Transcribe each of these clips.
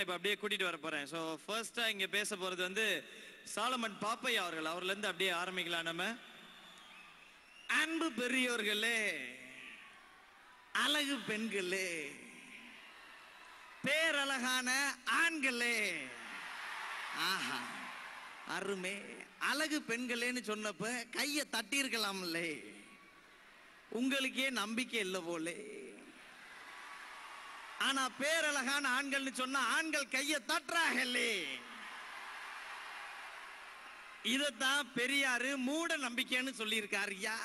இப்ப அப்படியே கூட்டிட்டு வர போறேன். ஸோ ஃபர்ஸ்டா இங்க பேச போறது வந்து சாலமன் பாப்பையா அவர்கள். அவர்ல இருந்து அப்படியே ஆரம்பிக்கலாம் நம்ம. அன்பு பெரியோர்களே அழகு பெண்களே பேரழகான ஆண்களே. ஆஹா அருமே. அழகு பெண்களேன்னு சொன்னப்ப கையை தட்டியிருக்கலாம்லே. உங்களுக்கே நம்பிக்கை இல்லை போலே. ஆனா பேரழகான ஆண்கள்னு சொன்னா ஆண்கள் கையை தட்டுறாங்களே இதத்தான் பெரியாரு மூட நம்பிக்கைன்னு சொல்லியிருக்காரு ஐயா.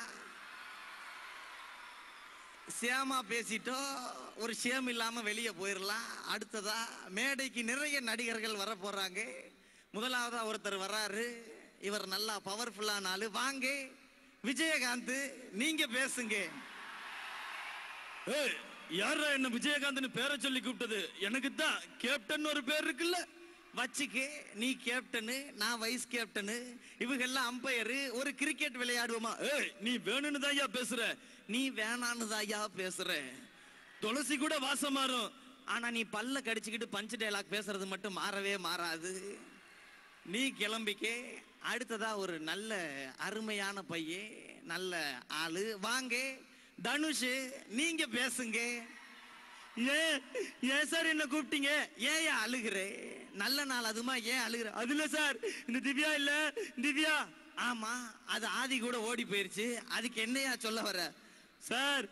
சேமா பேசிட்டோம் ஒரு சேம் இல்லாம வெளியே போயிடலாம் அடுத்ததா மேடைக்கு நிறைய நடிகர்கள் வர போறாங்க. முதலாவதா ஒருத்தர் வராரு. இவர் நல்லா பவர்ஃபுல்லான ஆளு. வாங்க விஜயகாந்த் நீங்க பேசுங்க. ஏய் யாரா என்ன விஜயகாந்த்னு பேரை சொல்லி கூப்பிட்டது? எனக்கு தான் கேப்டன் ஒரு பேர் இருக்குல்ல. வச்சுக்கு நீ கேப்டனு நான் வைஸ் கேப்டனு இவங்கெல்லாம் அம்பையரு ஒரு கிரிக்கெட் விளையாடுவோமா? ஏய் நீ வேணும்னு தாயா பேசுற. நீ வேணான்னு தாயா பேசுற. துளசி கூட வாசம் மாறும். ஆனா நீ பல்ல கடிச்சுக்கிட்டு பஞ்சு டைலாக் பேசுறது மட்டும் மாறவே மாறாது. நீ கிளம்பிக்க. அடுத்ததா ஒரு நல்ல அருமையான பையன் நல்ல ஆளு. வாங்க. தனுஷ் நீங்க பேசுங்க. ஏன் ஏன் சார் என்ன கூப்பிட்டீங்க? ஏன் அழுகுற? நல்ல நாள் அதுமா ஏன் அழுகுற? இல்லை சார் இந்த திவ்யா இல்ல திவ்யா. ஆமா அது ஆதி கூட ஓடி போயிருச்சு. அதுக்கு என்னையா சொல்ல வர சார்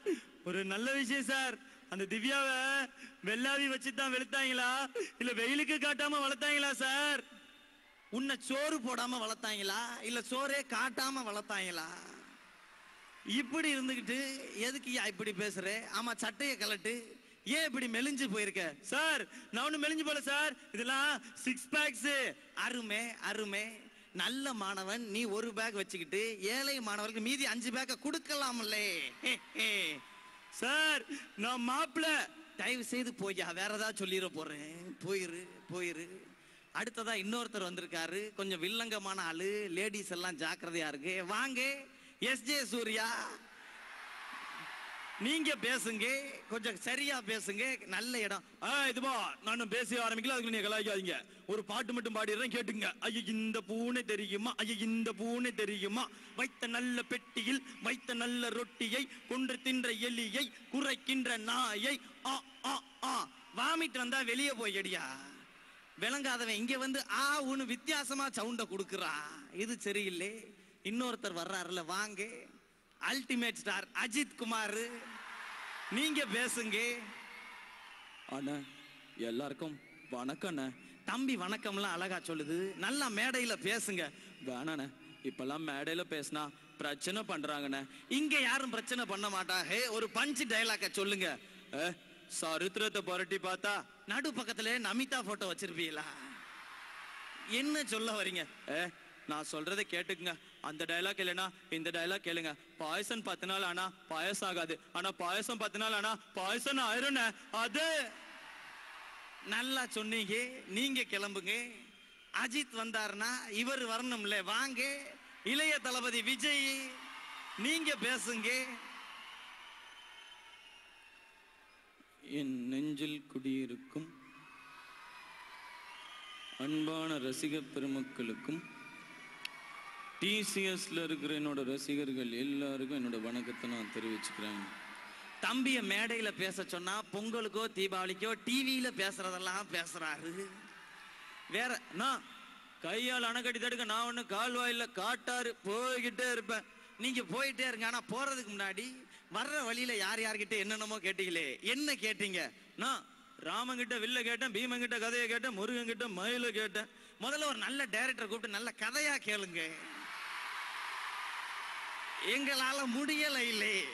ஒரு நல்ல விஷயம் சார். அந்த திவ்யாவை வெள்ளாவி வச்சு தான் வெளுத்தாங்களா? இல்ல வெயிலுக்கு காட்டாம வளர்த்தாங்களா சார்? உன்னை சோறு போடாம வளர்த்தாங்களா? இல்ல சோறே காட்டாம வளர்த்தாங்களா? இப்படி இருந்துகிட்டு எதுக்கு இப்படி பேசுற? ஆமா சட்டையை கலட்டு. ஏன் இப்படி மெலிஞ்சு போயிருக்க? சார் நான் ஒண்ணு மெலிஞ்சு போல சார். இதெல்லாம் சிக்ஸ் பேக்ஸ் அருமை அருமை. நல்ல மாணவன். நீ ஒரு பேக் வச்சுக்கிட்டு ஏழை மாணவர்களுக்கு மீதி அஞ்சு பேக்க கொடுக்கலாம்லே. சார் நான் மாப்பிள்ள தயவு செய்து போய்யா வேற ஏதாவது சொல்லிட போறேன். போயிரு போயிரு. அடுத்ததா இன்னொருத்தர் வந்திருக்காரு. கொஞ்சம் வில்லங்கமான ஆளு. லேடிஸ் எல்லாம் ஜாக்கிரதையா இருக்கு. வாங்க. S J Suryah. நீங்க பேசுங்க கொஞ்சம் சரியா பேசுங்க நல்ல இடம். ஆ இதுவா நானும் பேச ஆரம்பிக்கல அதுக்கு நீங்க கலாய்க்காதீங்க. ஒரு பாட்டு மட்டும் பாடிடுறேன் கேட்டுங்க. ஐயோ இந்த பூனை தெரியுமா? ஐயோ இந்த பூனை தெரியுமா? வைத்த நல்ல பெட்டியில் வைத்த நல்ல ரொட்டியை கொன்று தின்ற எலியை குறைக்கின்ற நாயை. ஆ ஆ ஆ. வாமிட் வந்தா வெளியே போய் அடியா விளங்காதவன் இங்க வந்து ஆ ஒன்னு வித்தியாசமா சவுண்ட கொடுக்குறா. இது சரியில்லை. இன்னொருத்தர் வர்றாருல வாங்க. Ultimate star Ajith Kumar. நீங்க பேசுங்க. அண்ணா எல்லாருக்கும் வணக்கம் தம்பி வணக்கம்லாம் அழகா சொல்லுது. நல்லா மேடையில பேசுங்க. வேணாண்ணே இப்பெல்லாம் மேடையில பேசினா பிரச்சனை பண்றாங்கண்ணே. இங்க யாரும் பிரச்சனை பண்ண மாட்டாங்க ஒரு பஞ்ச் டைலாக்க சொல்லுங்க. சரித்திரத்தை புரட்டி பார்த்தா? நடு பக்கத்துல நமிதா போட்டோ வச்சிருப்பீங்களா? என்ன சொல்ல வரீங்க? நான் சொல்றதை கேட்டுக்குங்க. அந்த டயலாக் இல்லனா இந்த டயலாக் கேளுங்க. பாயசம் பத்து நாள் ஆனா பாயசம் ஆகாது ஆனா பாயசம் பத்து நாள் ஆனா பாயசம் ஆயிரும் அது நல்லா சொன்னீங்க. நீங்க கிளம்புங்க. அஜித் வந்தாருன்னா இவர் வரணும்ல. வாங்க. இளைய தளபதி விஜய் நீங்க பேசுங்க. என் நெஞ்சில் குடியிருக்கும் அன்பான ரசிக பெருமக்களுக்கும் டிசிஎஸ்ல இருக்கிற என்னோட ரசிகர்கள் எல்லாருக்கும் என்னோட வணக்கத்தை நான் தெரிவிச்சுக்கிறேன். தம்பிய மேடையில பேச சொன்னா பொங்கலுக்கோ தீபாவளிக்கோ டிவியில பேசுறதெல்லாம் பேசுறாரு. வேற நான் கையால் அணைக்கட்டி தடுக்க நான் ஒண்ணு கால்வாயில் காட்டாரு போய்கிட்டே இருப்பேன். நீங்க போயிட்டே இருங்க ஆனா போறதுக்கு முன்னாடி வர்ற வழியில யார் யார்கிட்ட என்னென்னமோ கேட்டீங்களே என்ன கேட்டீங்க? நான் ராமன் கிட்ட வில்ல கேட்டேன் பீமன் கிட்ட கதையை கேட்டேன் முருகன் கிட்ட மயில கேட்டேன். முதல்ல ஒரு நல்ல டைரக்டர் கூப்பிட்டு நல்ல கதையா கேளுங்க. எங்களால முடியல இல்லை.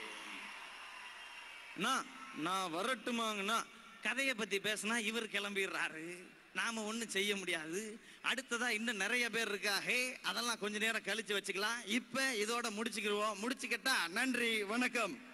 நான் நான் வரட்டுமாங்கண்ணா? கதையை பத்தி பேசினா இவர் கிளம்பிடுறாரு. நாம ஒன்றும் செய்ய முடியாது. அடுத்ததா இன்னும் நிறைய பேர் இருக்காக அதெல்லாம் கொஞ்ச நேரம் கழிச்சு வச்சுக்கலாம். இப்ப இதோட முடிச்சுக்கிடுவோம். முடிச்சுக்கிட்டா நன்றி வணக்கம்.